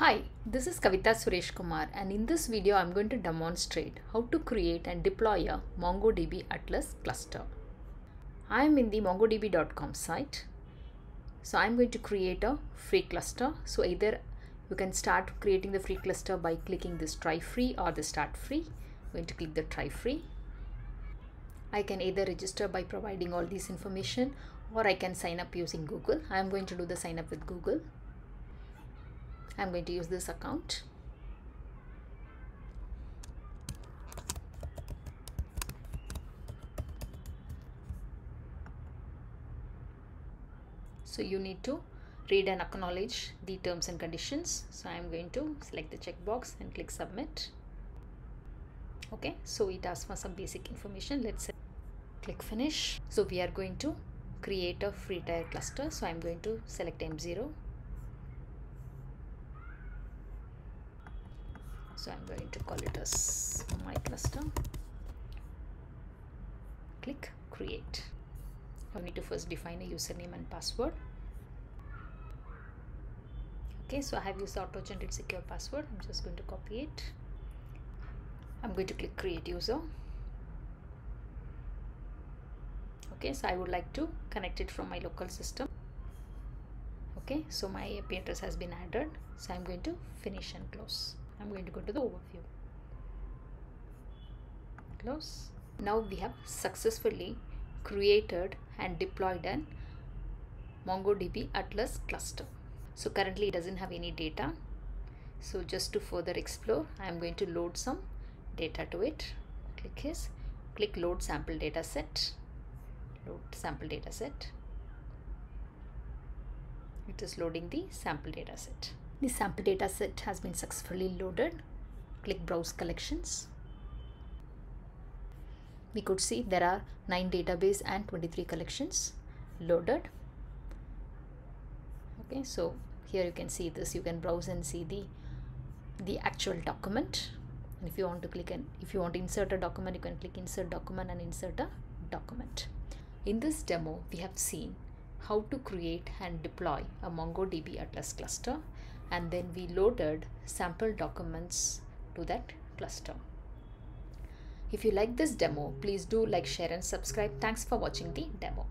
Hi, this is Kavitha Suresh Kumar and in this video I'm going to demonstrate how to create and deploy a MongoDB Atlas cluster. I am in the mongodb.com site. So I'm going to create a free cluster. So either you can start creating the free cluster by clicking this try free or the start free. I'm going to click the try free. I can either register by providing all this information or I can sign up using Google. I am going to do the sign up with Google. I'm going to use this account. So you need to read and acknowledge the terms and conditions. So I'm going to select the checkbox and click submit. Okay, so it asks for some basic information. Let's click finish. So we are going to create a free tier cluster. So I'm going to select M0 so I'm going to call it as my cluster. Click create. I need to first define a username and password. Okay so I have used auto generated secure password. I'm just going to copy it. I'm going to click create user. Okay so I would like to connect it from my local system. Okay so my IP address has been added. So I'm going to finish and close I'm going to go to the overview. Close. Now we have successfully created and deployed an MongoDB Atlas cluster. So currently it doesn't have any data. So just to further explore, I'm going to load some data to it. Click here, click load sample data set. Load sample data set. It is loading the sample data set. The sample data set has been successfully loaded. Click browse collections. We could see there are 9 database and 23 collections loaded. Okay, so here you can see this. You can browse and see the the actual document. And if you want to click and if you want to insert a document, you can click insert document and insert a document. In this demo, we have seen how to create and deploy a MongoDB Atlas cluster and then we loaded sample documents to that cluster. If you like this demo, please do like, share and subscribe. Thanks for watching the demo.